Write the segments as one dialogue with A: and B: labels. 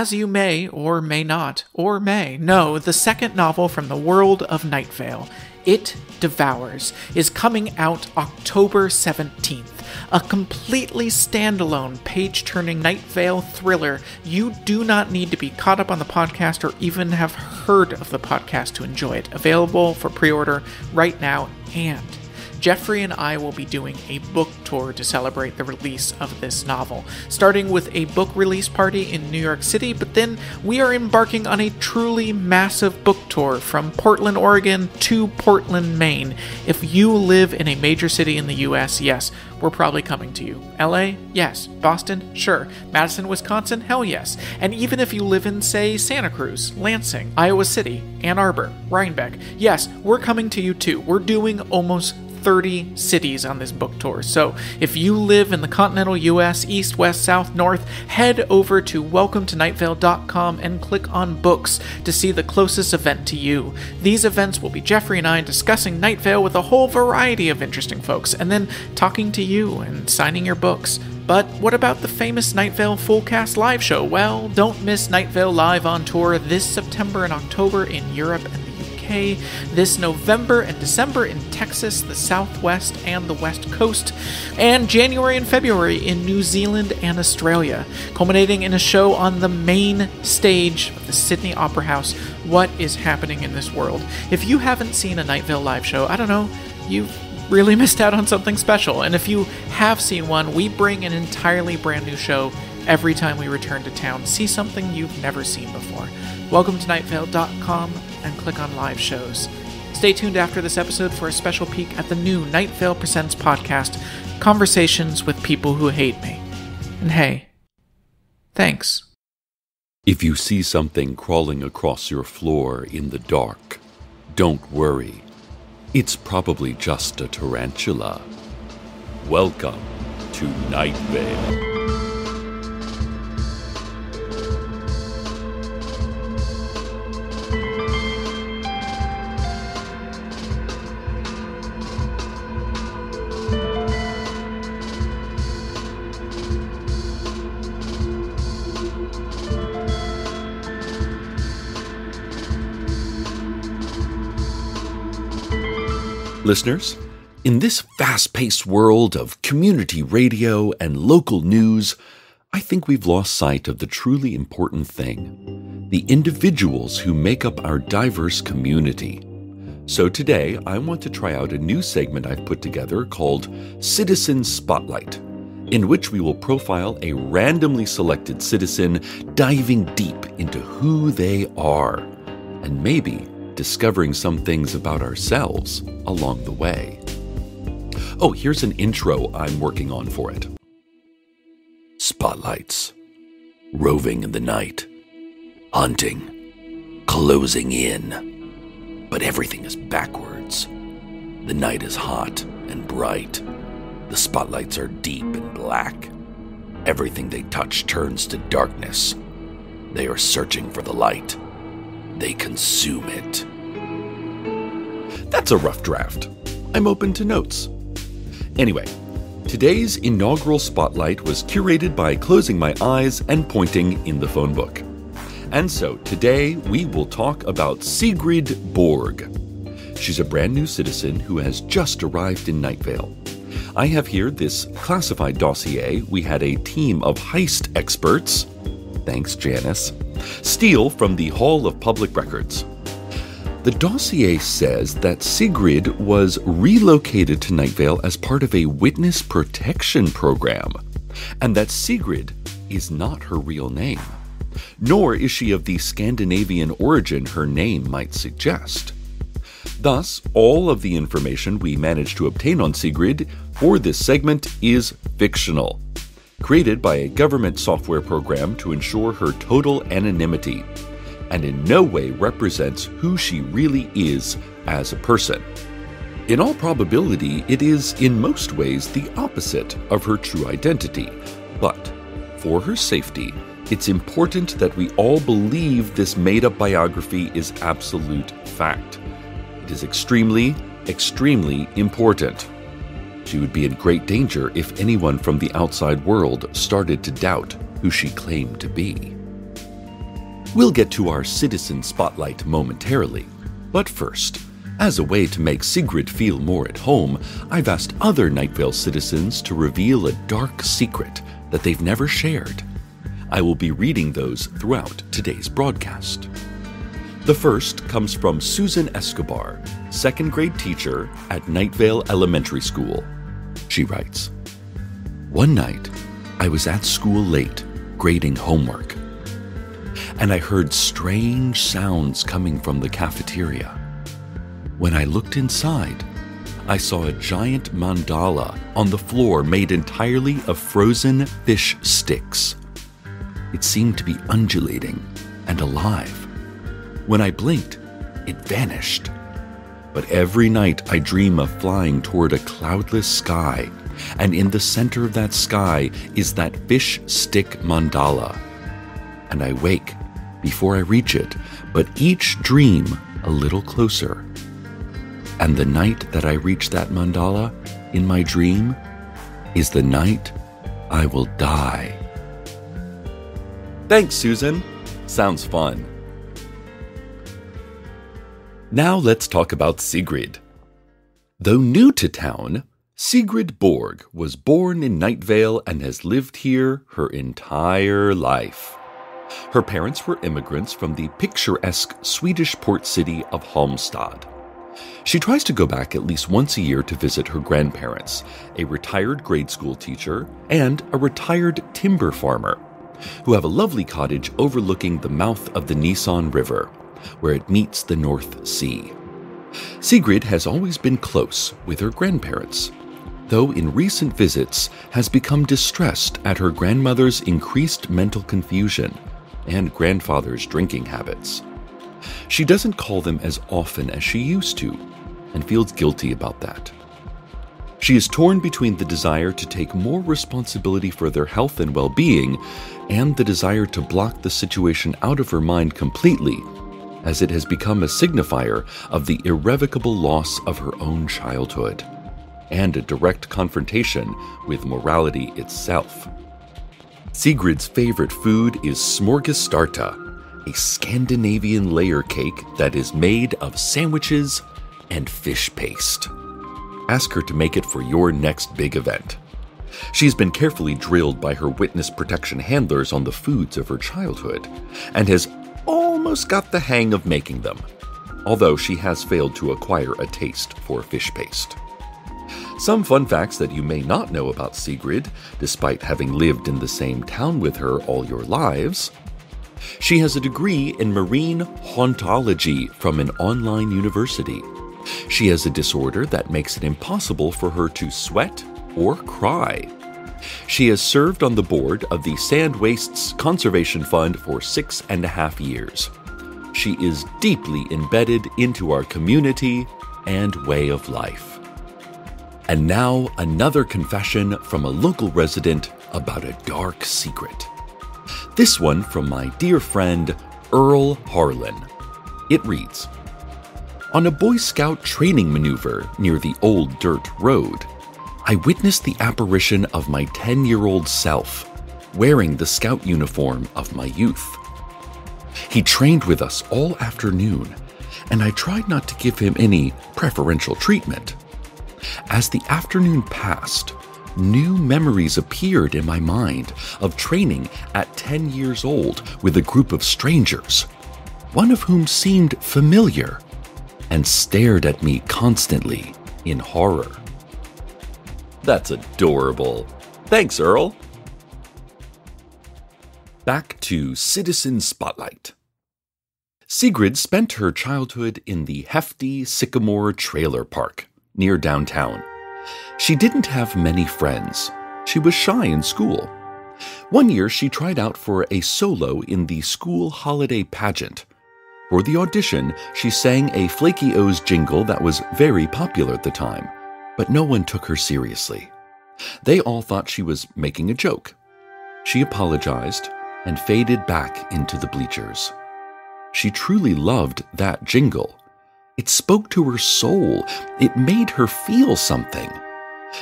A: as you may or may not, or may know, the second novel from the world of Night Vale, It Devours, is coming out October 17th. A completely standalone, page turning Night Vale thriller. You do not need to be caught up on the podcast or even have heard of the podcast to enjoy it. Available for pre order right now and Jeffrey and I will be doing a book tour to celebrate the release of this novel, starting with a book release party in New York City, but then we are embarking on a truly massive book tour from Portland, Oregon to Portland, Maine. If you live in a major city in the US, yes, we're probably coming to you. LA? Yes. Boston? Sure. Madison, Wisconsin? Hell yes. And even if you live in, say, Santa Cruz, Lansing, Iowa City, Ann Arbor, Rhinebeck, yes, we're coming to you too. We're doing almost 30 cities on this book tour. So if you live in the continental US, east, west, south, north, head over to welcometonightvale.com and click on books to see the closest event to you. These events will be Jeffrey and I discussing Night Vale with a whole variety of interesting folks, and then talking to you and signing your books. But what about the famous Night Vale Fullcast live show? Well, don't miss Night Vale Live on tour this September and October in Europe and this November and December in Texas, the Southwest, and the West Coast, and January and February in New Zealand and Australia, culminating in a show on the main stage of the Sydney Opera House. What is happening in this world? If you haven't seen a Night Vale live show, I don't know, you've really missed out on something special. And if you have seen one, we bring an entirely brand new show every time we return to town. See something you've never seen before. Welcome to nightvale.com and click on live shows. Stay tuned after this episode for a special peek at the new Night Vale Presents podcast, Conversations with People Who Hate Me. And hey, thanks.
B: If you see something crawling across your floor in the dark, don't worry. It's probably just a tarantula. Welcome to Night Vale. Listeners, in this fast paced world of community radio and local news, I think we've lost sight of the truly important thing the individuals who make up our diverse community. So today, I want to try out a new segment I've put together called Citizen Spotlight, in which we will profile a randomly selected citizen diving deep into who they are and maybe discovering some things about ourselves along the way. Oh, here's an intro I'm working on for it. Spotlights, roving in the night, hunting, closing in. But everything is backwards. The night is hot and bright. The spotlights are deep and black. Everything they touch turns to darkness. They are searching for the light. They consume it. That's a rough draft. I'm open to notes. Anyway, today's inaugural spotlight was curated by closing my eyes and pointing in the phone book. And so today we will talk about Sigrid Borg. She's a brand new citizen who has just arrived in Night Vale. I have here this classified dossier we had a team of heist experts, thanks Janice, steal from the Hall of Public Records. The dossier says that Sigrid was relocated to Nightvale as part of a witness protection program, and that Sigrid is not her real name, nor is she of the Scandinavian origin her name might suggest. Thus, all of the information we managed to obtain on Sigrid for this segment is fictional, created by a government software program to ensure her total anonymity and in no way represents who she really is as a person. In all probability, it is in most ways the opposite of her true identity. But for her safety, it's important that we all believe this made up biography is absolute fact. It is extremely, extremely important. She would be in great danger if anyone from the outside world started to doubt who she claimed to be. We'll get to our citizen spotlight momentarily. But first, as a way to make Sigrid feel more at home, I've asked other Nightvale citizens to reveal a dark secret that they've never shared. I will be reading those throughout today's broadcast. The first comes from Susan Escobar, second grade teacher at Nightvale Elementary School. She writes One night, I was at school late, grading homework and I heard strange sounds coming from the cafeteria. When I looked inside, I saw a giant mandala on the floor made entirely of frozen fish sticks. It seemed to be undulating and alive. When I blinked, it vanished. But every night I dream of flying toward a cloudless sky, and in the center of that sky is that fish stick mandala. And I wake before I reach it, but each dream a little closer. And the night that I reach that mandala in my dream is the night I will die. Thanks, Susan. Sounds fun. Now let's talk about Sigrid. Though new to town, Sigrid Borg was born in Nightvale and has lived here her entire life. Her parents were immigrants from the picturesque Swedish port city of Halmstad. She tries to go back at least once a year to visit her grandparents, a retired grade school teacher and a retired timber farmer, who have a lovely cottage overlooking the mouth of the Nissan River, where it meets the North Sea. Sigrid has always been close with her grandparents, though in recent visits has become distressed at her grandmother's increased mental confusion and grandfather's drinking habits. She doesn't call them as often as she used to, and feels guilty about that. She is torn between the desire to take more responsibility for their health and well being and the desire to block the situation out of her mind completely, as it has become a signifier of the irrevocable loss of her own childhood and a direct confrontation with morality itself. Sigrid's favorite food is smorgastarta, a Scandinavian layer cake that is made of sandwiches and fish paste. Ask her to make it for your next big event. She's been carefully drilled by her witness protection handlers on the foods of her childhood and has almost got the hang of making them, although she has failed to acquire a taste for fish paste. Some fun facts that you may not know about Sigrid, despite having lived in the same town with her all your lives. She has a degree in marine hauntology from an online university. She has a disorder that makes it impossible for her to sweat or cry. She has served on the board of the Sand Wastes Conservation Fund for six and a half years. She is deeply embedded into our community and way of life. And now, another confession from a local resident about a dark secret. This one from my dear friend, Earl Harlan. It reads On a Boy Scout training maneuver near the old dirt road, I witnessed the apparition of my 10 year old self, wearing the scout uniform of my youth. He trained with us all afternoon, and I tried not to give him any preferential treatment. As the afternoon passed, new memories appeared in my mind of training at 10 years old with a group of strangers, one of whom seemed familiar and stared at me constantly in horror. That's adorable. Thanks, Earl. Back to Citizen Spotlight. Sigrid spent her childhood in the hefty Sycamore Trailer Park near downtown. She didn't have many friends. She was shy in school. One year, she tried out for a solo in the school holiday pageant. For the audition, she sang a Flaky O's jingle that was very popular at the time, but no one took her seriously. They all thought she was making a joke. She apologized and faded back into the bleachers. She truly loved that jingle, it spoke to her soul. It made her feel something.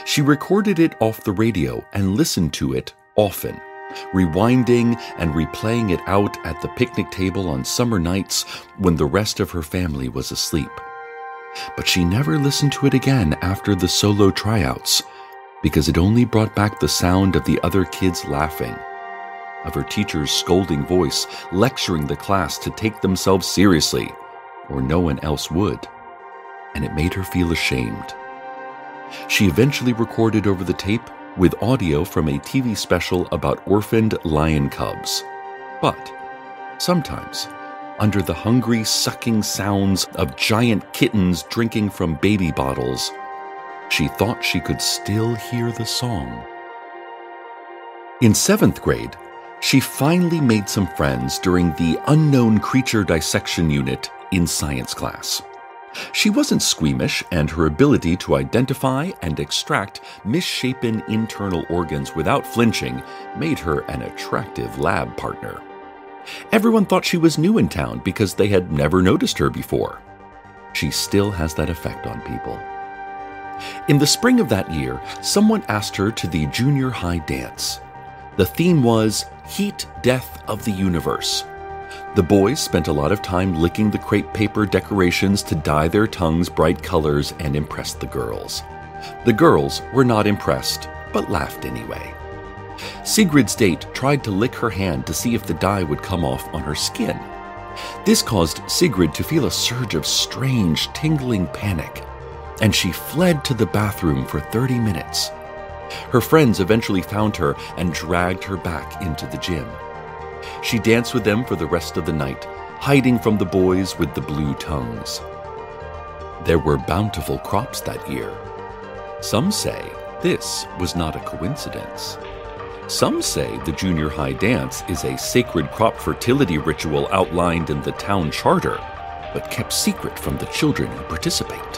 B: She recorded it off the radio and listened to it often, rewinding and replaying it out at the picnic table on summer nights when the rest of her family was asleep. But she never listened to it again after the solo tryouts because it only brought back the sound of the other kids laughing, of her teacher's scolding voice lecturing the class to take themselves seriously, or no one else would, and it made her feel ashamed. She eventually recorded over the tape with audio from a TV special about orphaned lion cubs. But sometimes, under the hungry, sucking sounds of giant kittens drinking from baby bottles, she thought she could still hear the song. In seventh grade, she finally made some friends during the unknown creature dissection unit in science class. She wasn't squeamish, and her ability to identify and extract misshapen internal organs without flinching made her an attractive lab partner. Everyone thought she was new in town because they had never noticed her before. She still has that effect on people. In the spring of that year, someone asked her to the junior high dance. The theme was Heat Death of the Universe. The boys spent a lot of time licking the crepe paper decorations to dye their tongues bright colors and impress the girls. The girls were not impressed, but laughed anyway. Sigrid's date tried to lick her hand to see if the dye would come off on her skin. This caused Sigrid to feel a surge of strange, tingling panic and she fled to the bathroom for 30 minutes. Her friends eventually found her and dragged her back into the gym. She danced with them for the rest of the night, hiding from the boys with the blue tongues. There were bountiful crops that year. Some say this was not a coincidence. Some say the junior high dance is a sacred crop fertility ritual outlined in the town charter, but kept secret from the children who participate.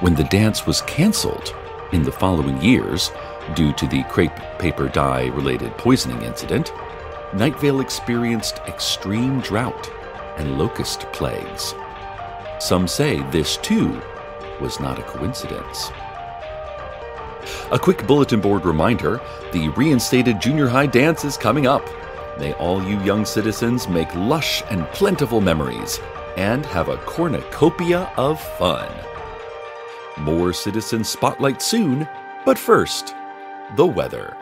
B: When the dance was canceled in the following years due to the crepe paper dye related poisoning incident, Night Vale experienced extreme drought and locust plagues. Some say this too was not a coincidence. A quick bulletin board reminder the reinstated junior high dance is coming up. May all you young citizens make lush and plentiful memories and have a cornucopia of fun. More Citizen Spotlight soon, but first, the weather.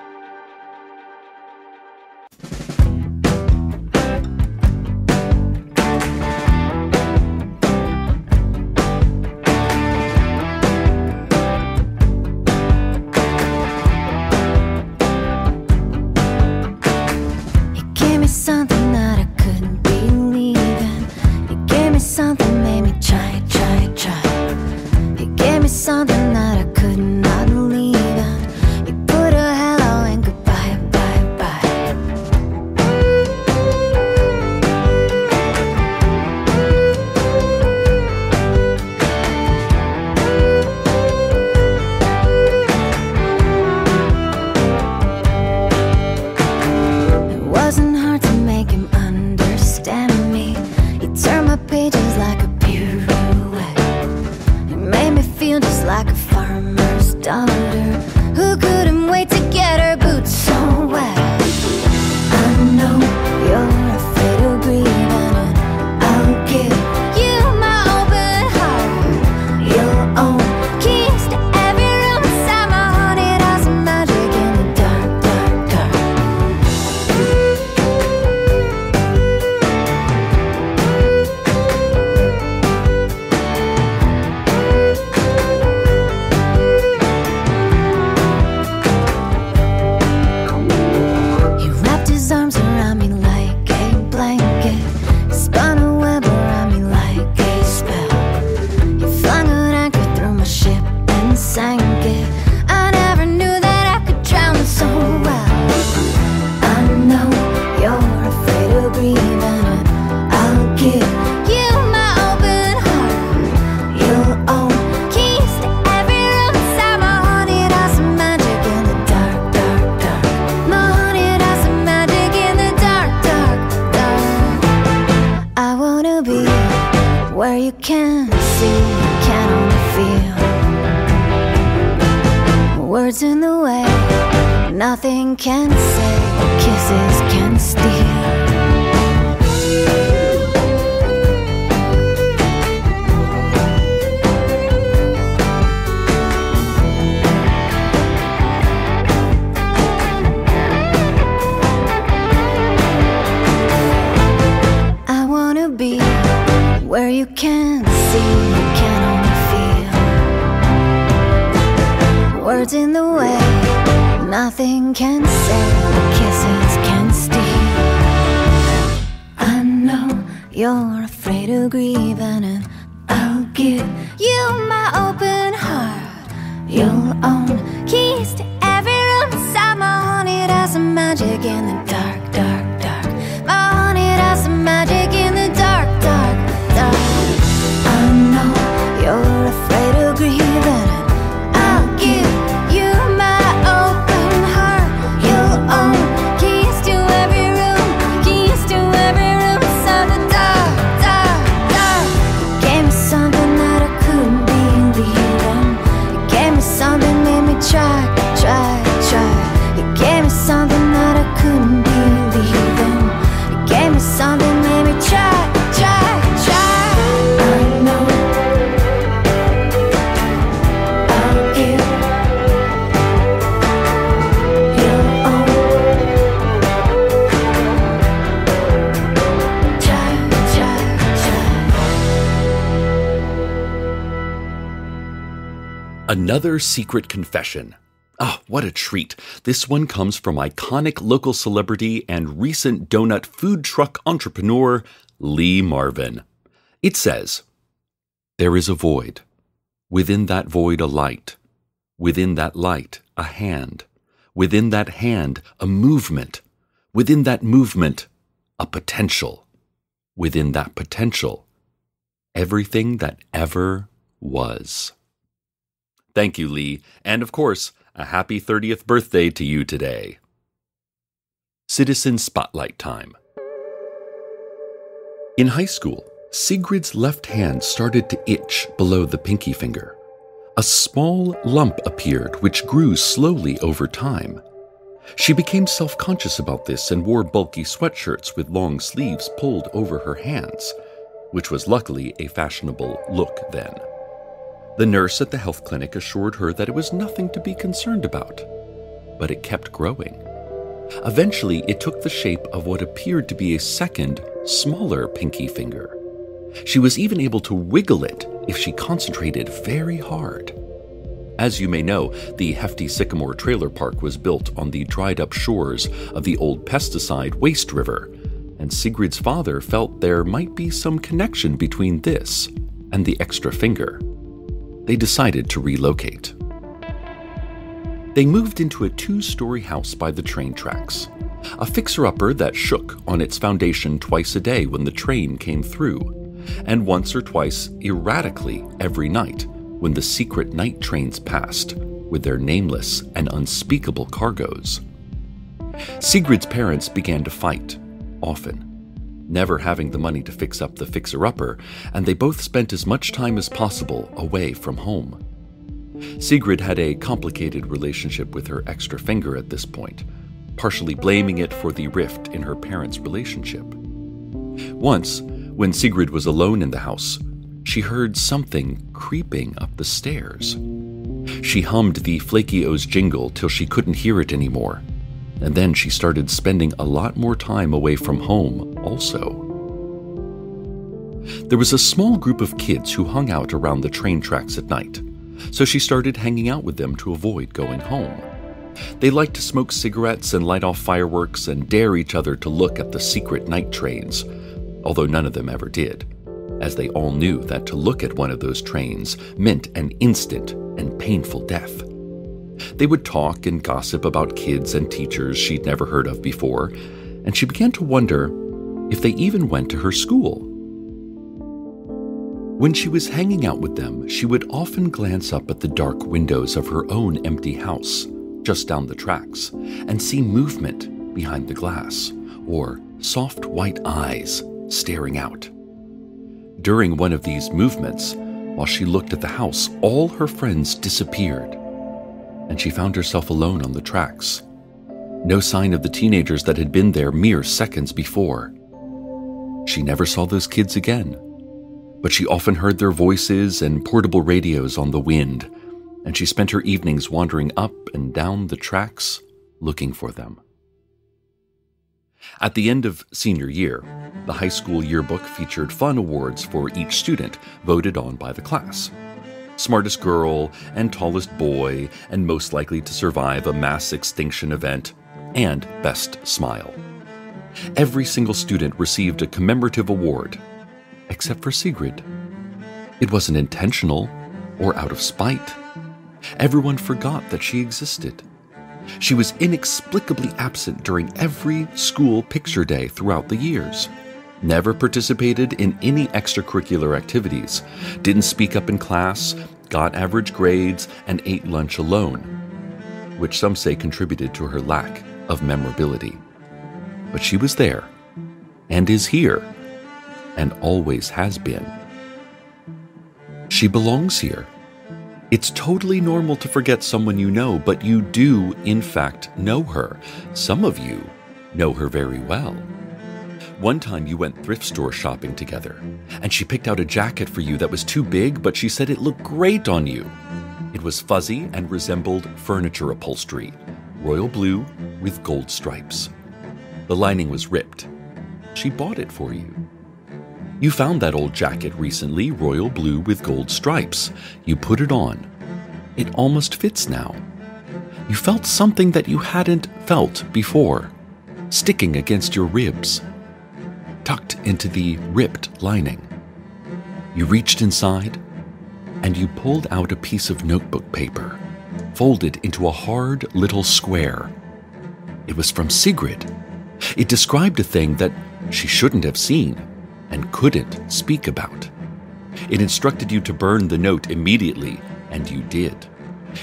C: Of magic in the dark,
B: Another secret confession. Ah, what a treat. This one comes from iconic local celebrity and recent donut food truck entrepreneur, Lee Marvin. It says, There is a void. Within that void, a light. Within that light, a hand. Within that hand, a movement. Within that movement, a potential. Within that potential, everything that ever was. Thank you, Lee, and of course, a happy 30th birthday to you today. Citizen Spotlight Time. In high school, Sigrid's left hand started to itch below the pinky finger. A small lump appeared, which grew slowly over time. She became self conscious about this and wore bulky sweatshirts with long sleeves pulled over her hands, which was luckily a fashionable look then. The nurse at the health clinic assured her that it was nothing to be concerned about, but it kept growing. Eventually, it took the shape of what appeared to be a second, smaller pinky finger. She was even able to wiggle it if she concentrated very hard. As you may know, the hefty Sycamore Trailer Park was built on the dried up shores of the old pesticide waste river, and Sigrid's father felt there might be some connection between this and the extra finger. They decided to relocate. They moved into a two story house by the train tracks, a fixer upper that shook on its foundation twice a day when the train came through, and once or twice erratically every night when the secret night trains passed with their nameless and unspeakable cargoes. Sigrid's parents began to fight, often, never having the money to fix up the fixer upper, and they both spent as much time as possible away from home. Sigrid had a complicated relationship with her extra finger at this point, partially blaming it for the rift in her parents' relationship. Once, when Sigrid was alone in the house, she heard something creeping up the stairs. She hummed the Flaky O's jingle till she couldn't hear it anymore, and then she started spending a lot more time away from home also. There was a small group of kids who hung out around the train tracks at night, so she started hanging out with them to avoid going home. They liked to smoke cigarettes and light off fireworks and dare each other to look at the secret night trains, although none of them ever did, as they all knew that to look at one of those trains meant an instant and painful death. They would talk and gossip about kids and teachers she'd never heard of before, and she began to wonder if they even went to her school. When she was hanging out with them, she would often glance up at the dark windows of her own empty house, just down the tracks, and see movement behind the glass, or soft white eyes staring out. During one of these movements, while she looked at the house, all her friends disappeared, and she found herself alone on the tracks, No sign of the teenagers that had been there mere seconds before. She never saw those kids again, but she often heard their voices and portable radios on the wind, and she spent her evenings wandering up and down the tracks looking for them. At the end of senior year, the high school yearbook featured fun awards for each student voted on by the class. Smartest girl and tallest boy, and most likely to survive a mass extinction event, and best smile. Every single student received a commemorative award, except for Sigrid. It wasn't intentional or out of spite. Everyone forgot that she existed. She was inexplicably absent during every school picture day throughout the years. Never participated in any extracurricular activities, didn't speak up in class, got average grades, and ate lunch alone, which some say contributed to her lack of memorability. But she was there, and is here, and always has been. She belongs here it's totally normal to forget someone you know, but you do, in fact, know her. Some of you know her very well. One time you went thrift store shopping together, and she picked out a jacket for you that was too big, but she said it looked great on you. It was fuzzy and resembled furniture upholstery, royal blue with gold stripes. The lining was ripped. She bought it for you. You found that old jacket recently, royal blue with gold stripes. You put it on. It almost fits now. You felt something that you hadn't felt before, sticking against your ribs, tucked into the ripped lining. You reached inside and you pulled out a piece of notebook paper, folded into a hard little square. It was from Sigrid. It described a thing that she shouldn't have seen and couldn't speak about. It instructed you to burn the note immediately, and you did.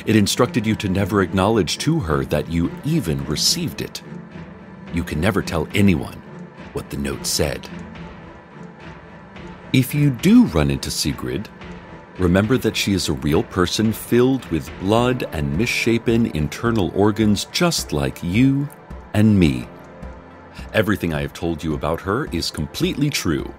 B: It instructed you to never acknowledge to her that you even received it. You can never tell anyone what the note said. If you do run into Sigrid, remember that she is a real person filled with blood and misshapen internal organs just like you and me. Everything I have told you about her is completely true.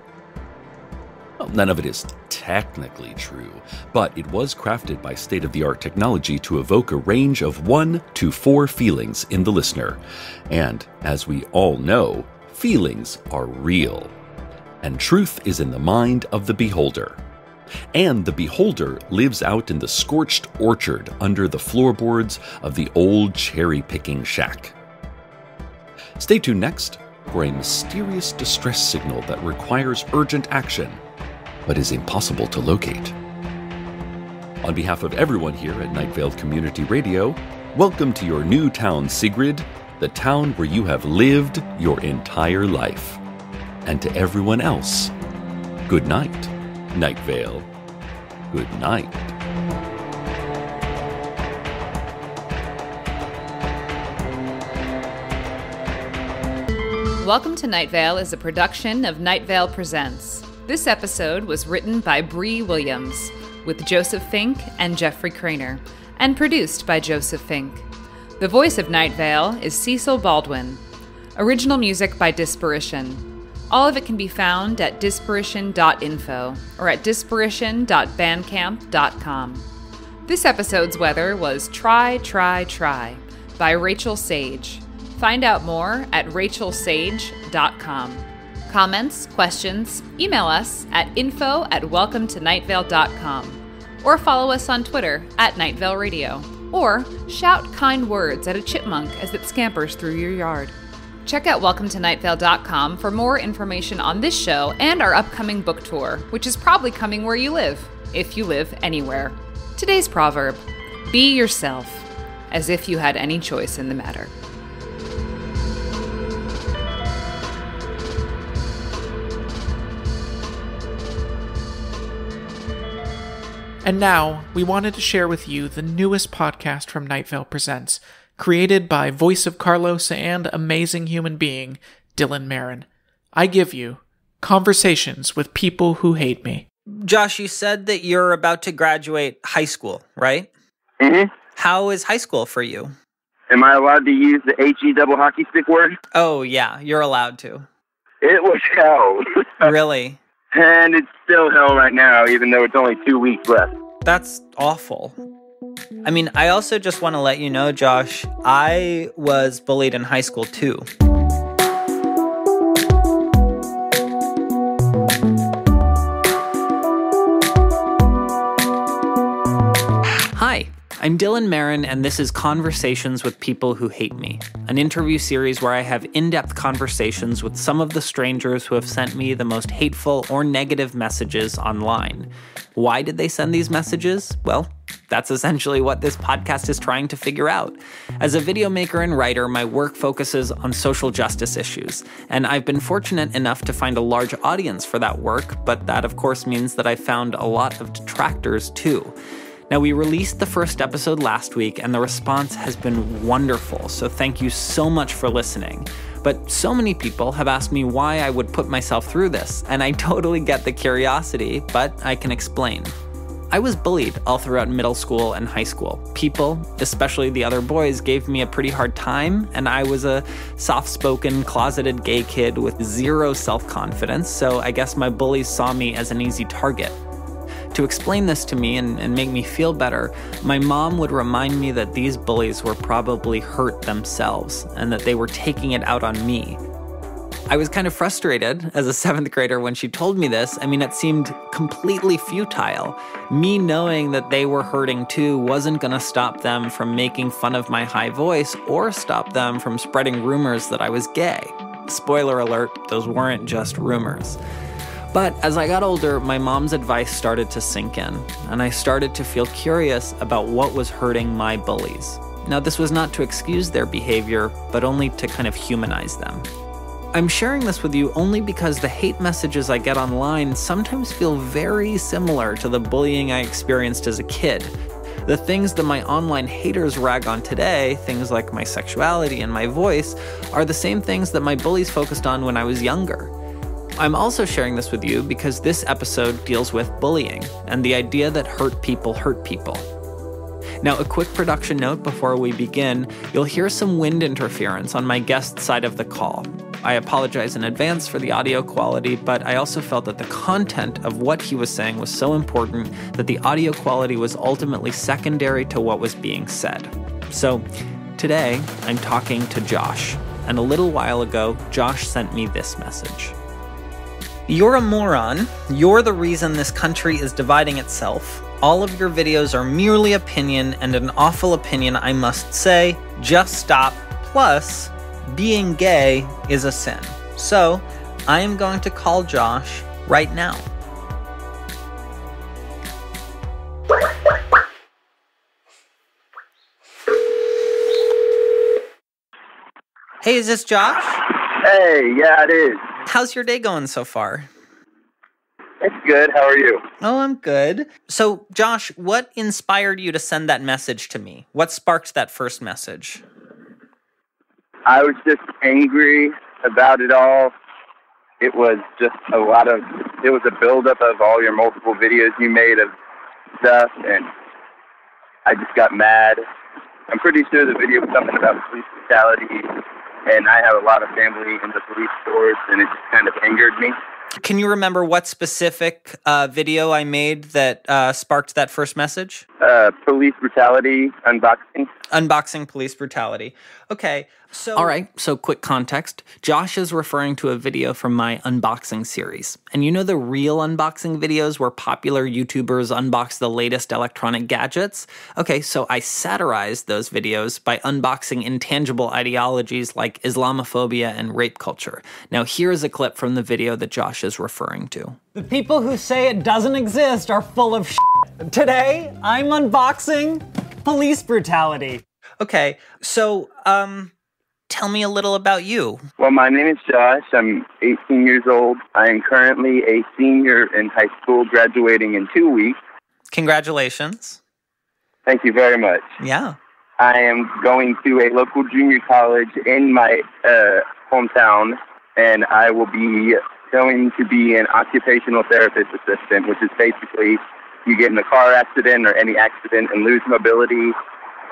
B: Well, none of it is technically true, but it was crafted by state of the art technology to evoke a range of one to four feelings in the listener. And as we all know, feelings are real. And truth is in the mind of the beholder. And the beholder lives out in the scorched orchard under the floorboards of the old cherry picking shack. Stay tuned next for a mysterious distress signal that requires urgent action, but is impossible to locate. On behalf of everyone here at Night Vale Community Radio, welcome to your new town, Sigrid, the town where you have lived your entire life. And to everyone else, good night, Night Vale. Good night.
D: Welcome to Night Vale is a production of Night Vale Presents. This episode was written by Brie Williams with Joseph Fink and Jeffrey Cranor and produced by Joseph Fink. The voice of Night Vale is Cecil Baldwin. Original music by Disparition. All of it can be found at disparition.info or at disparition.bandcamp.com. This episode's weather was Try, Try, Try by Rachel Sage. Find out more at rachelsage.com. Comments, questions, email us at info at welcometonightvale.com or follow us on Twitter at Nightvale Radio or shout kind words at a chipmunk as it scampers through your yard. Check out welcometonightvale.com for more information on this show and our upcoming book tour, which is probably coming where you live, if you live anywhere. Today's proverb Be yourself, as if you had any choice in the matter.
A: And now, we wanted to share with you the newest podcast from Night Vale Presents, created by voice of Carlos and amazing human being, Dylan Marron. I give you Conversations with People Who Hate Me.
E: Josh, you said that you're about to graduate high school, right?
F: Mm-hmm.
E: How is high school for you?
F: Am I allowed to use the HE double hockey stick word?
E: Oh, yeah, you're allowed to.
F: It was hell.
E: Really?
F: And it's still hell right now, even though it's only two weeks left.
E: That's awful. I mean, I also just want to let you know, Josh, I was bullied in high school too. I'm Dylan Marron, and this is Conversations with People Who Hate Me, an interview series where I have in depth conversations with some of the strangers who have sent me the most hateful or negative messages online. Why did they send these messages? Well, that's essentially what this podcast is trying to figure out. As a video maker and writer, my work focuses on social justice issues, and I've been fortunate enough to find a large audience for that work, but that of course means that I found a lot of detractors too. Now, we released the first episode last week, and the response has been wonderful, so thank you so much for listening. But so many people have asked me why I would put myself through this, and I totally get the curiosity, but I can explain. I was bullied all throughout middle school and high school. People, especially the other boys, gave me a pretty hard time, and I was a soft spoken, closeted gay kid with zero self confidence, so I guess my bullies saw me as an easy target. To explain this to me and, and make me feel better, my mom would remind me that these bullies were probably hurt themselves and that they were taking it out on me. I was kind of frustrated as a seventh grader when she told me this. I mean, it seemed completely futile. Me knowing that they were hurting too wasn't going to stop them from making fun of my high voice or stop them from spreading rumors that I was gay. Spoiler alert, those weren't just rumors. But as I got older, my mom's advice started to sink in, and I started to feel curious about what was hurting my bullies. Now, this was not to excuse their behavior, but only to kind of humanize them. I'm sharing this with you only because the hate messages I get online sometimes feel very similar to the bullying I experienced as a kid. The things that my online haters rag on today, things like my sexuality and my voice, are the same things that my bullies focused on when I was younger. I'm also sharing this with you because this episode deals with bullying and the idea that hurt people hurt people. Now, a quick production note before we begin you'll hear some wind interference on my guest side of the call. I apologize in advance for the audio quality, but I also felt that the content of what he was saying was so important that the audio quality was ultimately secondary to what was being said. So, today I'm talking to Josh, and a little while ago, Josh sent me this message. You're a moron. You're the reason this country is dividing itself. All of your videos are merely opinion, and an awful opinion, I must say. Just stop. Plus, being gay is a sin. So, I am going to call Josh right now. Hey, is this Josh?
F: Hey, yeah, it is.
E: How's your day going so far?
F: It's good. How are you?
E: Oh, I'm good. So, Josh, what inspired you to send that message to me? What sparked that first message?
F: I was just angry about it all. It was just a lot of, it was a buildup of all your multiple videos you made of stuff, and I just got mad. I'm pretty sure the video was something about police brutality, and I have a lot of family in the police force, and it just kind of angered me.
E: Can you remember what specific uh, video I made that uh, sparked that first message?
F: Uh, police brutality unboxing.
E: Unboxing police brutality. Okay, so. All right, so quick context. Josh is referring to a video from my unboxing series. And you know the real unboxing videos where popular YouTubers unbox the latest electronic gadgets? Okay, so I satirized those videos by unboxing intangible ideologies like Islamophobia and rape culture. Now, here is a clip from the video that Josh is referring to.
G: The people who say it doesn't exist are full of shit. Today, I'm unboxing police brutality.
E: Okay, so, um, tell me a little about you.
F: Well, my name is Josh. I'm 18 years old. I am currently a senior in high school, graduating in two weeks.
E: Congratulations.
F: Thank you very much.
E: Yeah.
F: I am going to a local junior college in my uh, hometown, and I will be going to be an occupational therapist assistant, which is basically you get in a car accident or any accident and lose mobility,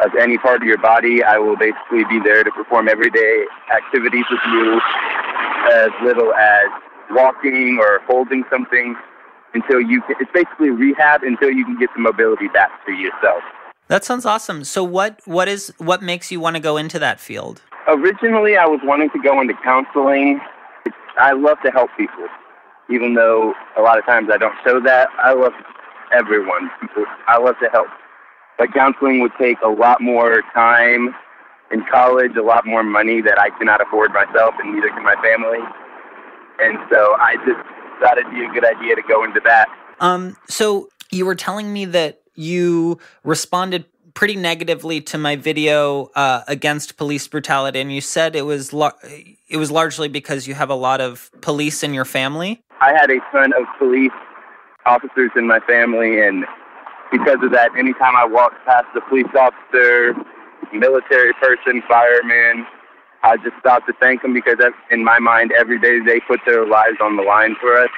F: of any part of your body. I will basically be there to perform everyday activities with you, as little as walking or holding something until you can, it's basically rehab until you can get the mobility back to yourself.
E: That sounds awesome. So what what is what makes you want to go into that field?
F: Originally, I was wanting to go into counseling. I love to help people, even though a lot of times I don't show that. I love everyone. I love to help. But counseling would take a lot more time in college, a lot more money that I cannot afford myself, and neither can my family. And so I just thought it'd be a good idea to go into that.
E: Um, so you were telling me that you responded pretty negatively to my video uh, against police brutality, and you said it was it was largely because you have a lot of police in your family.
F: I had a ton of police officers in my family, and because of that, anytime I walked past a police officer, military person, fireman, I just stopped to thank them because in my mind, every day they put their lives on the line for us.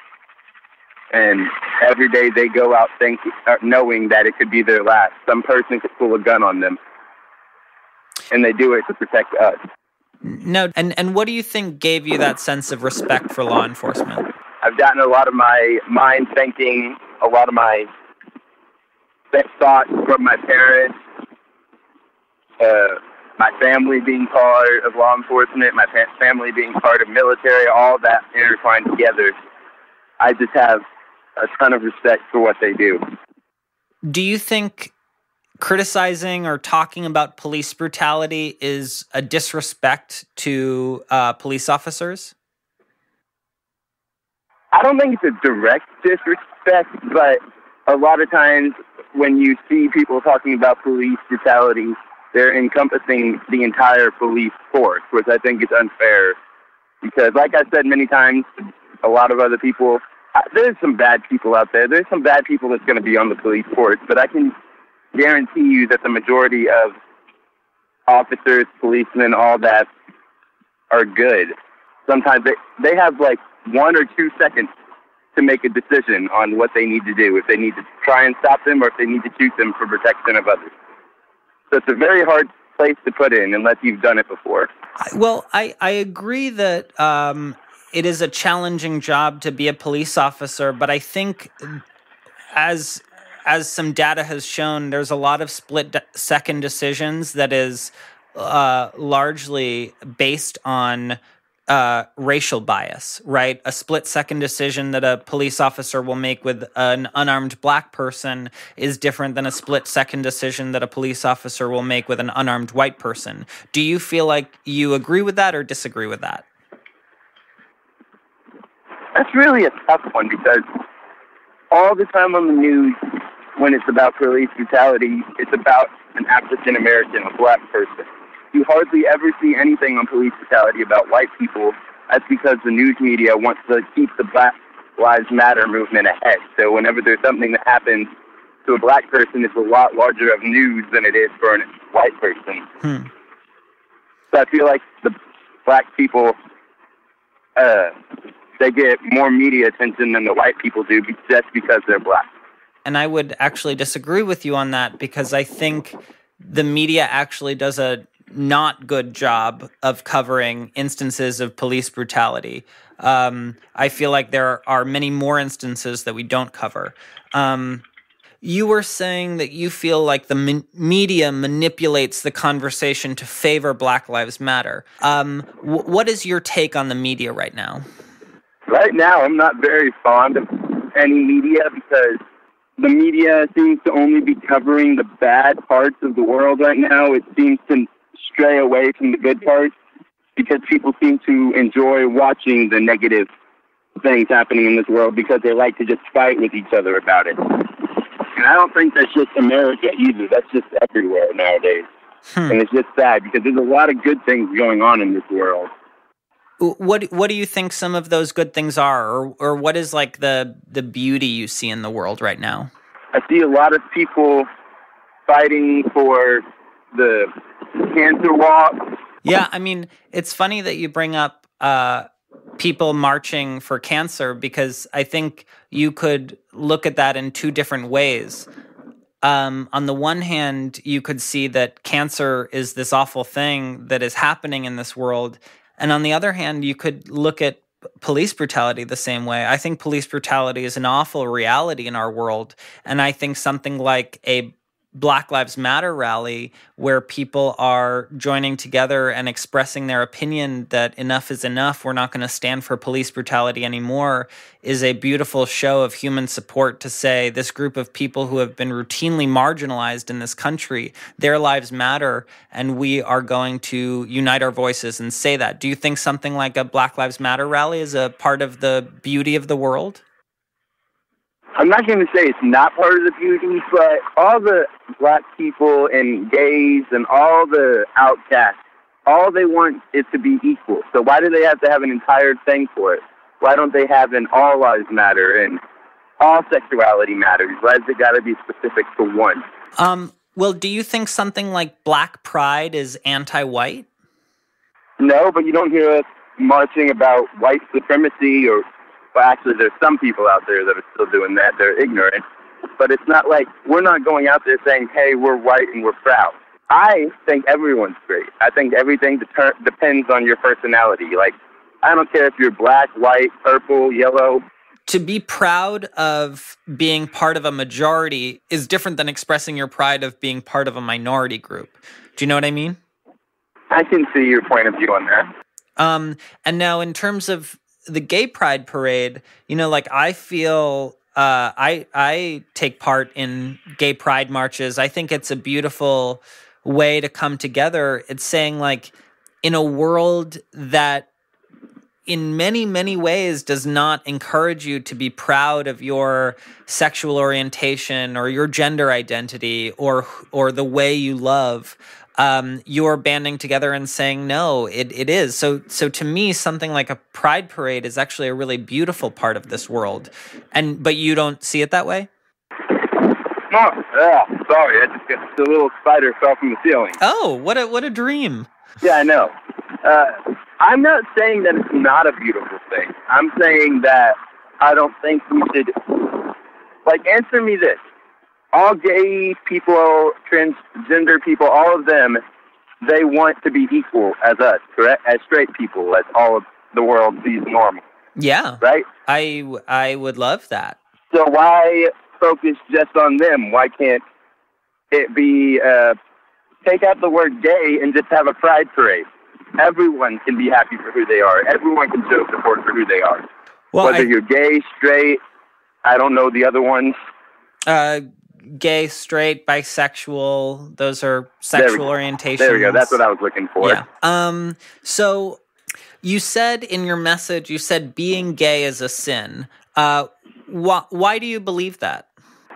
F: And every day they go out thinking, uh, knowing that it could be their last. Some person could pull a gun on them. And they do it to protect us.
E: No, and, and what do you think gave you that sense of respect for law enforcement?
F: I've gotten a lot of my mind thinking, a lot of my thoughts from my parents, uh, my family being part of law enforcement, my family being part of military, all that intertwined together. I just have a ton of respect for what they do.
E: Do you think criticizing or talking about police brutality is a disrespect to uh, police officers?
F: I don't think it's a direct disrespect, but a lot of times when you see people talking about police brutality, they're encompassing the entire police force, which I think is unfair. Because, like I said many times, a lot of other people, there's some bad people out there. There's some bad people that's going to be on the police force, but I can guarantee you that the majority of officers, policemen, all that are good. Sometimes they they have like one or two seconds to make a decision on what they need to do, if they need to try and stop them or if they need to shoot them for protection of others. So it's a very hard place to put in unless you've done it before.
E: Well, I, I agree that um, it is a challenging job to be a police officer, but I think as as some data has shown, there's a lot of split second decisions that is uh, largely based on uh, racial bias, right? A split second decision that a police officer will make with an unarmed black person is different than a split second decision that a police officer will make with an unarmed white person. Do you feel like you agree with that or disagree with that?
F: That's really a tough one because all the time on the news, when it's about police brutality, it's about an African American, a black person you hardly ever see anything on police brutality about white people. That's because the news media wants to keep the Black Lives Matter movement ahead. So whenever there's something that happens to a black person, it's a lot larger of news than it is for a white person. Hmm. So I feel like the black people, uh, they get more media attention than the white people do just because they're black.
E: And I would actually disagree with you on that because I think the media actually does a not good job of covering instances of police brutality. Um, I feel like there are many more instances that we don't cover. Um, you were saying that you feel like the media manipulates the conversation to favor Black Lives Matter. Um, what is your take on the media right now?
F: Right now, I'm not very fond of any media because the media seems to only be covering the bad parts of the world right now. It seems to stray away from the good parts because people seem to enjoy watching the negative things happening in this world because they like to just fight with each other about it. And I don't think that's just America either. That's just everywhere nowadays. Hmm. And it's just sad because there's a lot of good things going on in this world.
E: What what do you think some of those good things are, or or what is like the the beauty you see in the world right now?
F: I see a lot of people fighting for the cancer walk.
E: Yeah, I mean, it's funny that you bring up uh, people marching for cancer because I think you could look at that in two different ways. um, on the one hand, you could see that cancer is this awful thing that is happening in this world. And on the other hand, you could look at police brutality the same way. I think police brutality is an awful reality in our world. And I think something like a Black Lives Matter rally where people are joining together and expressing their opinion that enough is enough, we're not going to stand for police brutality anymore, is a beautiful show of human support to say this group of people who have been routinely marginalized in this country, their lives matter, and we are going to unite our voices and say that. Do you think something like a Black Lives Matter rally is a part of the beauty of the world?
F: I'm not going to say it's not part of the beauty, but all the black people and gays and all the outcasts, all they want is to be equal. So why do they have to have an entire thing for it? Why don't they have an all lives matter and all sexuality matters? Why does it got to be specific to one?
E: Um, well, do you think something like black pride is anti-white?
F: No, but you don't hear us marching about white supremacy or well, actually, there's some people out there that are still doing that. They're ignorant. But it's not like we're not going out there saying, hey, we're white and we're proud. I think everyone's great. I think everything deter- depends on your personality. Like, I don't care if you're black, white, purple, yellow.
E: To be proud of being part of a majority is different than expressing your pride of being part of a minority group. Do you know what I mean?
F: I can see your point of view on that.
E: Um, and now, in terms of the gay pride parade, you know, like I feel uh, I I take part in gay pride marches. I think it's a beautiful way to come together. It's saying like in a world that in many many ways does not encourage you to be proud of your sexual orientation or your gender identity or or the way you love um, you're banding together and saying no it, it is. So so to me something like a pride parade is actually a really beautiful part of this world. And but you don't see it that way?
F: No yeah sorry i just got the little spider fell from the ceiling.
E: Oh what a what a dream.
F: Yeah i know. Uh, i'm not saying that it's not a beautiful thing. I'm saying that i don't think we should like answer me this all gay people, transgender people, all of them, they want to be equal as us, correct? As straight people, as all of the world sees normal.
E: Yeah.
F: Right?
E: I, I would love that.
F: So why focus just on them? Why can't it be, uh, take out the word gay and just have a pride parade? Everyone can be happy for who they are. Everyone can show support for who they are.
E: Well,
F: Whether
E: I,
F: you're gay, straight, I don't know the other ones.
E: Uh, gay, straight, bisexual. Those are sexual orientations.
F: There we go. That's what I was looking for.
E: Yeah. Um. So you said in your message, you said being gay is a sin. Uh, wh- why do you believe that?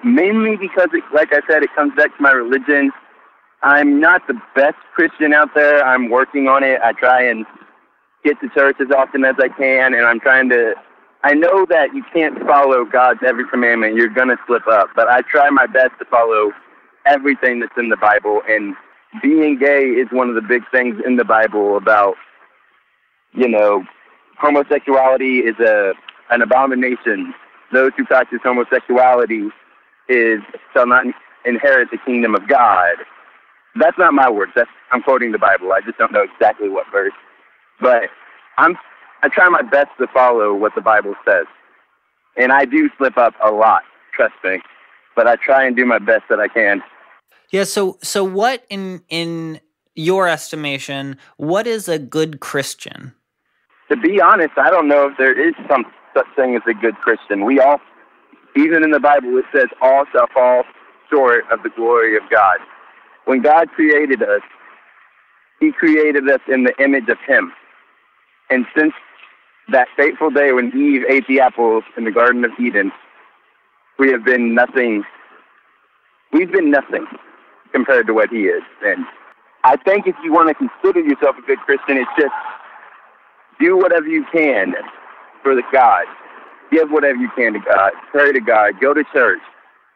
F: Mainly because, it, like I said, it comes back to my religion. I'm not the best Christian out there. I'm working on it. I try and get to church as often as I can, and I'm trying to I know that you can't follow God's every commandment. You're going to slip up. But I try my best to follow everything that's in the Bible. And being gay is one of the big things in the Bible about, you know, homosexuality is a an abomination. Those who practice homosexuality is shall not inherit the kingdom of God. That's not my words. That's I'm quoting the Bible. I just don't know exactly what verse. But I'm I try my best to follow what the Bible says. And I do slip up a lot, trust me. But I try and do my best that I can.
E: Yeah, so so what in in your estimation, what is a good Christian?
F: To be honest, I don't know if there is some such thing as a good Christian. We all even in the Bible it says all shall fall short of the glory of God. When God created us, he created us in the image of him. And since that fateful day when Eve ate the apples in the Garden of Eden, we have been nothing. We've been nothing compared to what he is. And I think if you want to consider yourself a good Christian, it's just do whatever you can for the God. Give whatever you can to God. Pray to God. Go to church.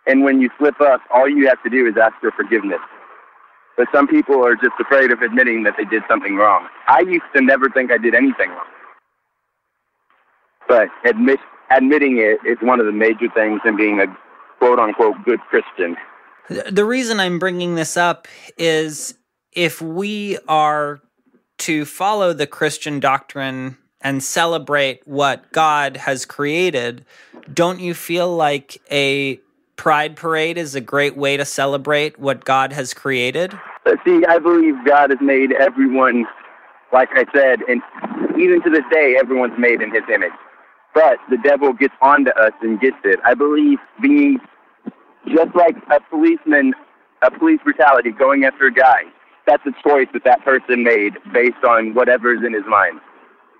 F: And when you slip up, all you have to do is ask for forgiveness. But some people are just afraid of admitting that they did something wrong. I used to never think I did anything wrong but admit, admitting it is one of the major things in being a quote unquote good Christian.
E: The reason I'm bringing this up is if we are to follow the Christian doctrine and celebrate what God has created, don't you feel like a pride parade is a great way to celebrate what God has created?
F: See, I believe God has made everyone, like I said, and even to this day, everyone's made in His image. But the devil gets onto us and gets it. I believe being just like a policeman, a police brutality going after a guy. That's a choice that that person made based on whatever's in his mind.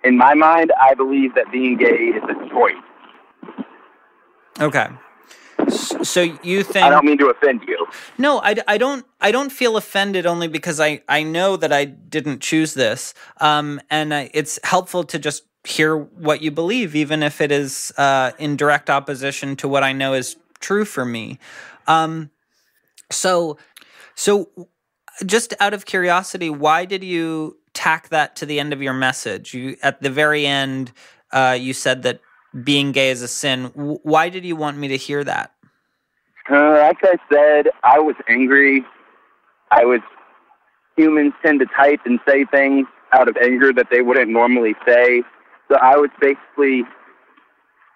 F: In my mind, I believe that being gay is a choice.
E: Okay. So you think
F: I don't mean to offend you.
E: No, I, I don't I don't feel offended only because I, I know that I didn't choose this. Um, and I, it's helpful to just hear what you believe, even if it is uh, in direct opposition to what I know is true for me. Um, so so just out of curiosity, why did you tack that to the end of your message? You at the very end, uh, you said that being gay is a sin. W- Why did you want me to hear that?
F: Uh, like I said, I was angry. I was. Humans tend to type and say things out of anger that they wouldn't normally say. So I was basically,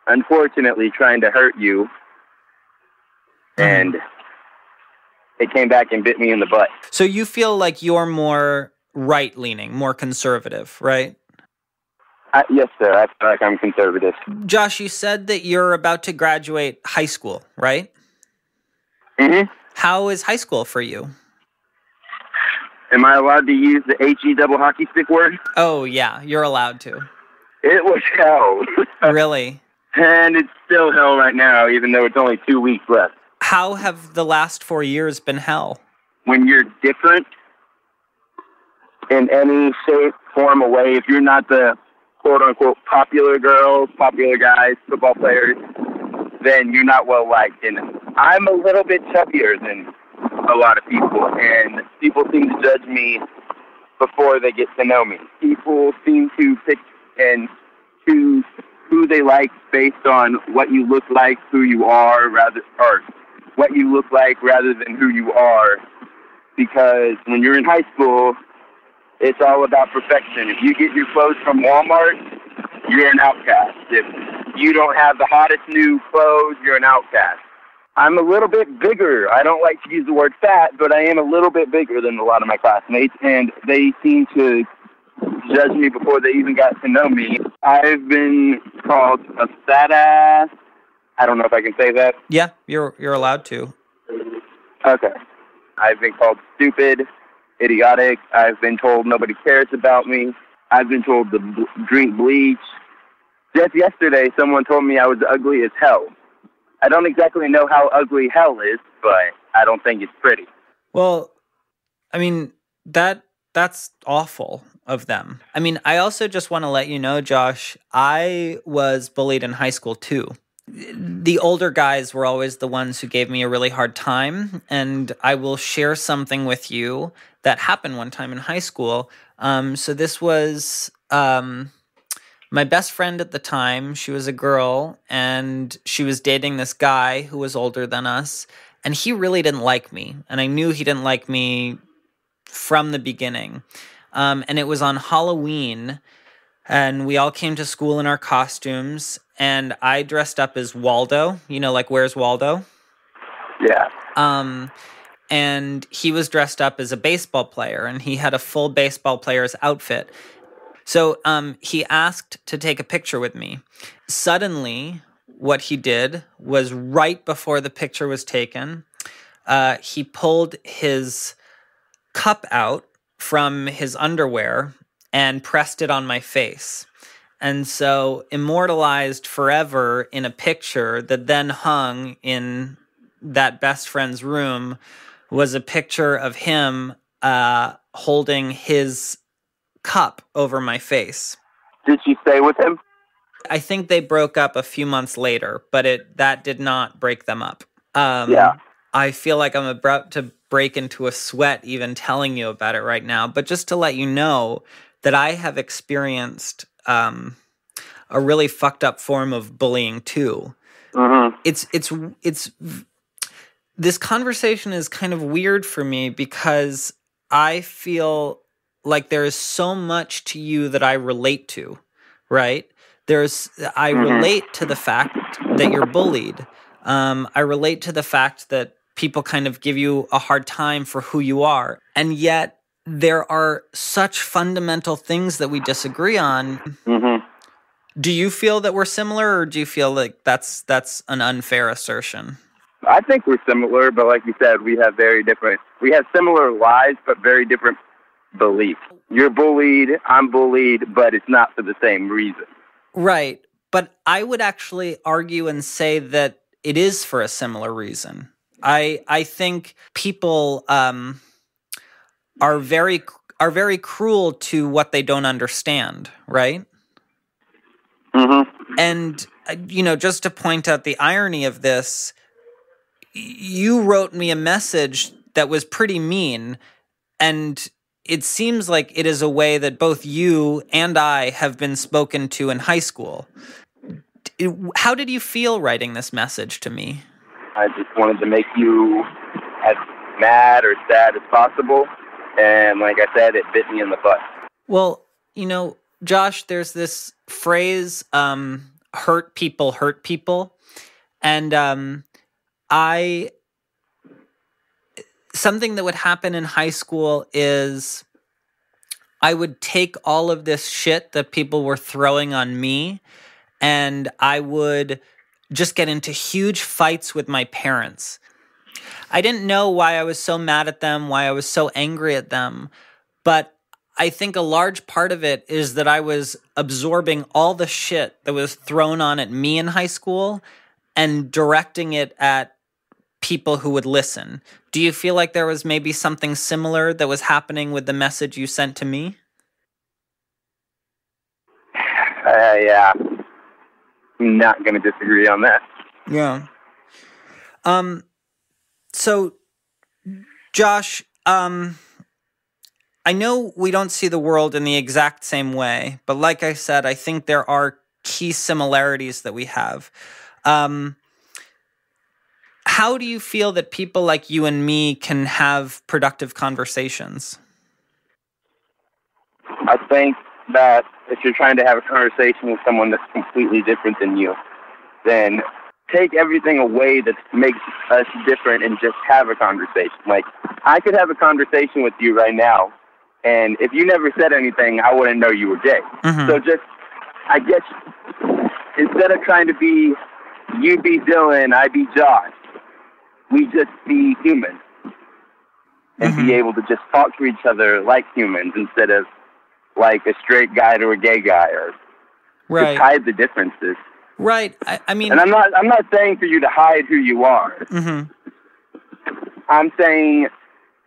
F: unfortunately, trying to hurt you. And it came back and bit me in the butt.
E: So you feel like you're more right leaning, more conservative, right?
F: I, yes, sir. I feel like I'm conservative.
E: Josh, you said that you're about to graduate high school, right?
F: hmm
E: How is high school for you?
F: Am I allowed to use the HE double hockey stick word?
E: Oh, yeah, you're allowed to.
F: It was hell.
E: Really?
F: and it's still hell right now, even though it's only two weeks left.
E: How have the last four years been hell?
F: when you're different in any shape, form, or way, if you're not the quote unquote popular girls, popular guys, football players, then you're not well liked. And I'm a little bit chubbier than a lot of people, and people seem to judge me before they get to know me. People seem to pick and choose who they like based on what you look like, who you are, rather, or what you look like rather than who you are because when you're in high school, it's all about perfection. If you get your clothes from Walmart, you're an outcast. If you don't have the hottest new clothes, you're an outcast. I'm a little bit bigger. I don't like to use the word fat, but I am a little bit bigger than a lot of my classmates, and they seem to judge me before they even got to know me. I've been called a fat ass. I don't know if I can say that.
E: Yeah, you're you're allowed to.
F: Okay. I've been called stupid, idiotic. I've been told nobody cares about me. I've been told to b- drink bleach. Just yesterday, someone told me I was ugly as hell. I don't exactly know how ugly hell is, but I don't think it's pretty.
E: Well, I mean that that's awful of them. I mean, I also just want to let you know, Josh, I was bullied in high school too. The older guys were always the ones who gave me a really hard time, and I will share something with you that happened one time in high school. Um, so this was um, my best friend at the time. She was a girl, and she was dating this guy who was older than us, and he really didn't like me, and I knew he didn't like me from the beginning. Um, and it was on Halloween, and we all came to school in our costumes, and I dressed up as Waldo. You know, like Where's Waldo?
F: Yeah.
E: Um, and he was dressed up as a baseball player, and he had a full baseball player's outfit. So um, he asked to take a picture with me. Suddenly, what he did was right before the picture was taken, uh, he pulled his cup out from his underwear and pressed it on my face. And so, immortalized forever in a picture that then hung in that best friend's room was a picture of him uh, holding his cup over my face.
F: Did she stay with him?
E: I think they broke up a few months later, but it that did not break them up. Um,
F: Yeah.
E: I feel like I'm about to break into a sweat even telling you about it right now. But just to let you know that I have experienced um, a really fucked up form of bullying too.
F: Mm-hmm.
E: It's it's it's this conversation is kind of weird for me because I feel like there is so much to you that I relate to, right? There's I
F: Mhm.
E: relate to the fact that you're bullied. Um, I relate to the fact that people kind of give you a hard time for who you are, and yet there are such fundamental things that we disagree on.
F: hmm
E: Do you feel that we're similar, or do you feel like that's that's an unfair assertion?
F: I think we're similar, but like you said, we have very different. We have similar lives, but very different beliefs. You're bullied, I'm bullied, but it's not for the same reason.
E: Right. But I would actually argue and say that it is for a similar reason. I I think people um, are very are very cruel to what they don't understand, right?
F: Mm-hmm.
E: And uh, you know, just to point out the irony of this, you wrote me a message that was pretty mean and it seems like it is a way that both you and I have been spoken to in high school. How did you feel writing this message to me?
F: I just wanted to make you as mad or sad as possible, and like I said, it bit me in the butt.
E: Well, you know, Josh, there's this phrase, um, hurt people hurt people. And um, I, something that would happen in high school is I would take all of this shit that people were throwing on me and I would just get into huge fights with my parents. I didn't know why I was so mad at them, why I was so angry at them, but I think a large part of it is that I was absorbing all the shit that was thrown on at me in high school and directing it at people who would listen. Do you feel like there was maybe something similar that was happening with the message you sent to me?
F: Uh, yeah, not going to disagree on that.
E: Yeah. Um so Josh, um I know we don't see the world in the exact same way, but like I said, I think there are key similarities that we have. Um how do you feel that people like you and me can have productive conversations?
F: I think that if you're trying to have a conversation with someone that's completely different than you, then take everything away that makes us different and just have a conversation. Like, I could have a conversation with you right now, and if you never said anything, I wouldn't know you were gay.
E: Mhm.
F: So just, I guess, instead of trying to be, you be Dylan, I be Josh, we just be human and
E: Mhm.
F: be able to just talk to each other like humans instead of like a straight guy to a gay guy or
E: Right.
F: just hide the differences.
E: Right. I, I mean
F: And I'm not I'm not saying for you to hide who you are.
E: mhm.
F: I'm saying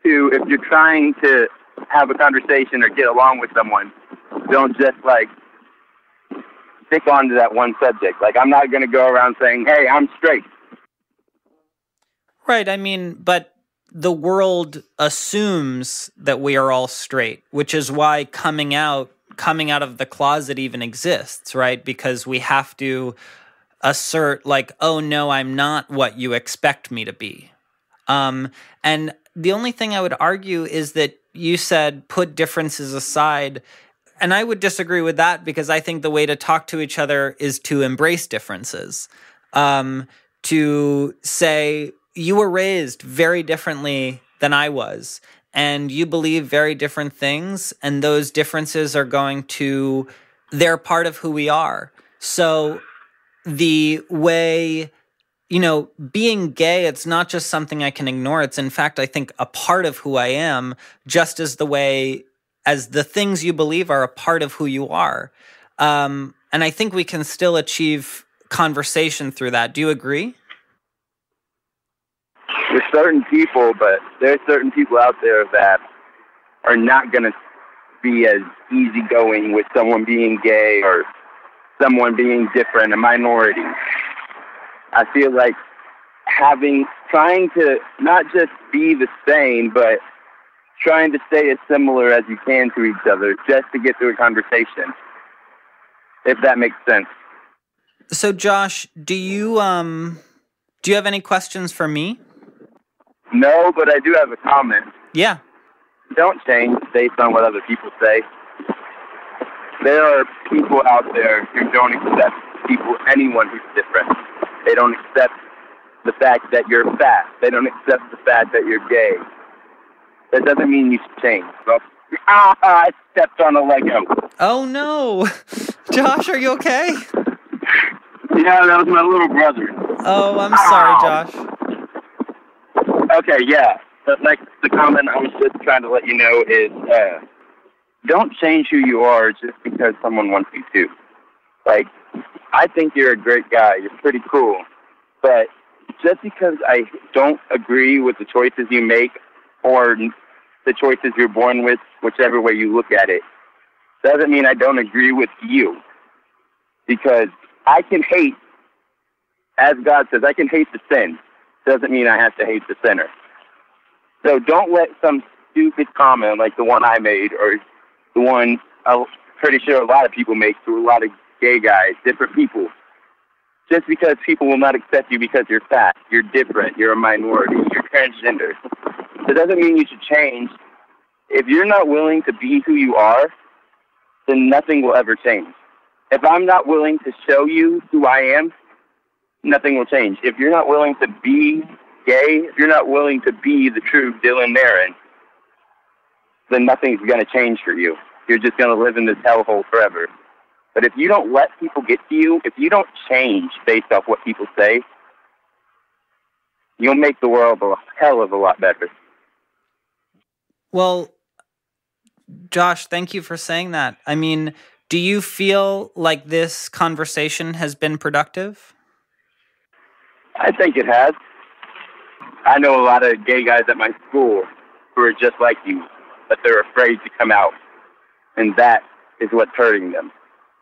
F: to if you're trying to have a conversation or get along with someone, don't just like stick on to that one subject. Like I'm not gonna go around saying, Hey, I'm straight.
E: Right. I mean, but the world assumes that we are all straight, which is why coming out coming out of the closet even exists, right? Because we have to assert like, "Oh no, I'm not what you expect me to be." Um and the only thing I would argue is that you said put differences aside and I would disagree with that because I think the way to talk to each other is to embrace differences. Um, to say, you were raised very differently than I was, and you believe very different things, and those differences are going to, they're part of who we are. So the way, you know, being gay, it's not just something I can ignore. It's, in fact, I think a part of who I am, just as the way as the things you believe are a part of who you are. Um, and I think we can still achieve conversation through that. Do you agree?
F: There's certain people, but there's certain people out there that are not gonna be as easygoing with someone being gay or someone being different, a minority. I feel like having trying to not just be the same, but trying to stay as similar as you can to each other just to get through a conversation. If that makes sense.
E: So, Josh, do you um, do you have any questions for me?
F: No, but I do have a comment.
E: Yeah.
F: Don't change based on what other people say. There are people out there who don't accept people, anyone who's different. They don't accept the fact that you're fat. They don't accept the fact that you're gay. That doesn't mean you should change. Ah, I stepped on a Lego.
E: Oh no. Josh, are you okay?
F: Yeah, that was my little brother.
E: Oh, I'm sorry, Josh.
F: Okay, yeah. But like the comment I was just trying to let you know is uh, don't change who you are just because someone wants you to. Like, I think you're a great guy. You're pretty cool. But just because I don't agree with the choices you make or the choices you're born with, whichever way you look at it, doesn't mean I don't agree with you. Because I can hate, as God says, I can hate the sin. Doesn't mean I have to hate the sinner. So don't let some stupid comment like the one I made or the one I'm pretty sure a lot of people make to a lot of gay guys, different people. Just because people will not accept you because you're fat, you're different, you're a minority, you're transgender. It doesn't mean you should change. If you're not willing to be who you are, then nothing will ever change. If I'm not willing to show you who I am, nothing will change. If you're not willing to be gay, if you're not willing to be the true Dylan Marron, then nothing's going to change for you. You're just going to live in this hellhole forever. But if you don't let people get to you, if you don't change based off what people say, you'll make the world a hell of a lot better.
E: Well, Josh, thank you for saying that. I mean, do you feel like this conversation has been productive?
F: I think it has. I know a lot of gay guys at my school who are just like you, but they're afraid to come out. And that is what's hurting them.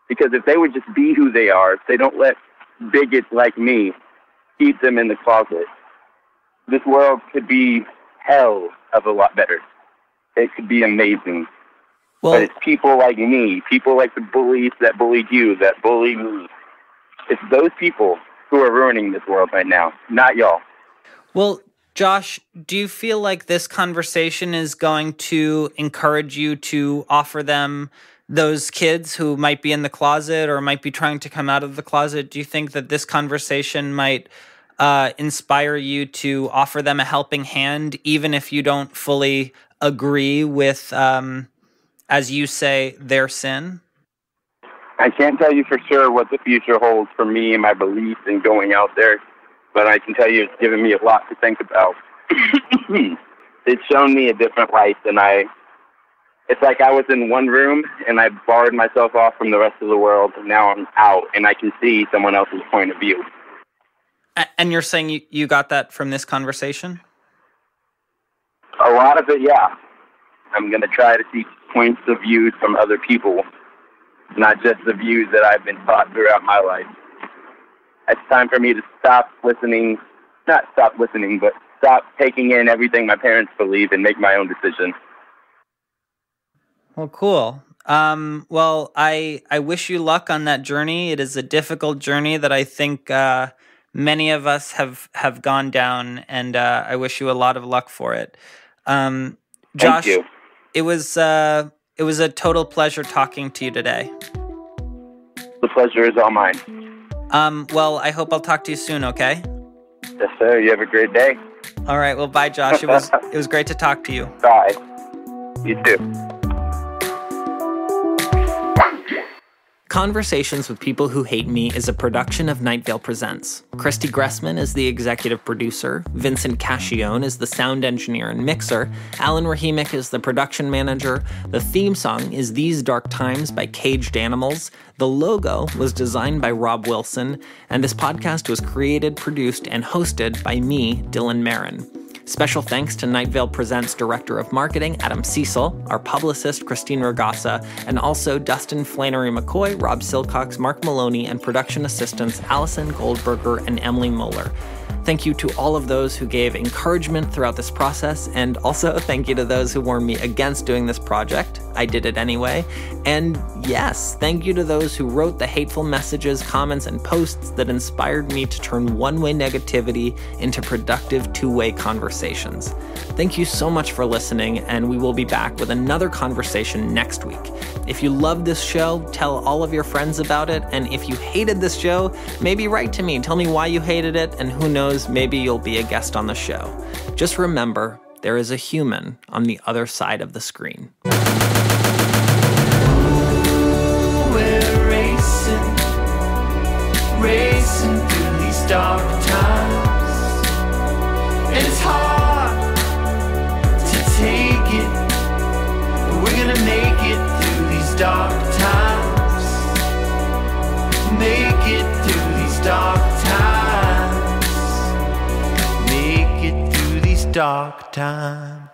F: Because if they would just be who they are, if they don't let bigots like me keep them in the closet, this world could be hell of a lot better. It could be amazing.
E: Well,
F: but it's people like me, people like the bullies that bullied you, that bully me. It's those people who are ruining this world right now, not y'all.
E: Well, Josh, do you feel like this conversation is going to encourage you to offer them those kids who might be in the closet or might be trying to come out of the closet? Do you think that this conversation might uh, inspire you to offer them a helping hand, even if you don't fully agree with, um, as you say, their sin?
F: I can't tell you for sure what the future holds for me and my beliefs in going out there, but I can tell you it's given me a lot to think about. it's shown me a different life than I. It's like I was in one room and I barred myself off from the rest of the world, and now I'm out and I can see someone else's point of view.
E: And you're saying you, you got that from this conversation?
F: A lot of it, yeah. I'm going to try to see points of view from other people, not just the views that I've been taught throughout my life. It's time for me to stop listening, not stop listening, but stop taking in everything my parents believe and make my own decision.
E: Well, cool. Um, well, I I wish you luck on that journey. It is a difficult journey that I think uh, many of us have have gone down, and uh, I wish you a lot of luck for it. Um, Josh,
F: Thank you.
E: it was uh, it was a total pleasure talking to you today.
F: The pleasure is all mine.
E: Um, well, I hope I'll talk to you soon. Okay.
F: Yes, sir. You have a great day.
E: All right. Well, bye, Josh. It was it was great to talk to you.
F: Bye. You too.
E: Conversations with People Who Hate Me is a production of Night Vale Presents. Christy Gressman is the executive producer, Vincent Cascione is the sound engineer and mixer, Alan Rahimic is the production manager, the theme song is These Dark Times by Caged Animals, the logo was designed by Rob Wilson, and this podcast was created, produced, and hosted by me, Dylan Marron. Special thanks to Night Vale Presents Director of Marketing Adam Cecil, our publicist Christine Ragasa, and also Dustin Flannery McCoy, Rob Silcox, Mark Maloney, and production assistants Allison Goldberger and Emily Moeller. Thank you to all of those who gave encouragement throughout this process, and also thank you to those who warned me against doing this project. I did it anyway. And yes, thank you to those who wrote the hateful messages, comments, and posts that inspired me to turn one way negativity into productive two way conversations. Thank you so much for listening, and we will be back with another conversation next week. If you love this show, tell all of your friends about it. And if you hated this show, maybe write to me. Tell me why you hated it, and who knows, maybe you'll be a guest on the show. Just remember, there is a human on the other side of the screen.
H: We're racing, racing through these dark times. And it's hard to take it, but we're gonna make it through these dark times. Make it through these dark times. Dark times.